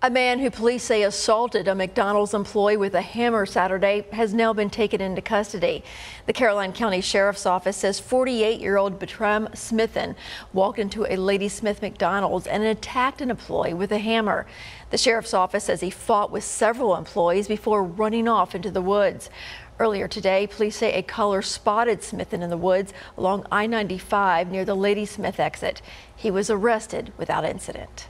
A man who police say assaulted a McDonald's employee with a hammer Saturday has now been taken into custody. The Caroline County Sheriff's Office says 48-year-old Bertram Smithen walked into a Ladysmith McDonald's and attacked an employee with a hammer. The Sheriff's Office says he fought with several employees before running off into the woods. Earlier today, police say a caller spotted Smithen in the woods along I-95 near the Ladysmith exit. He was arrested without incident.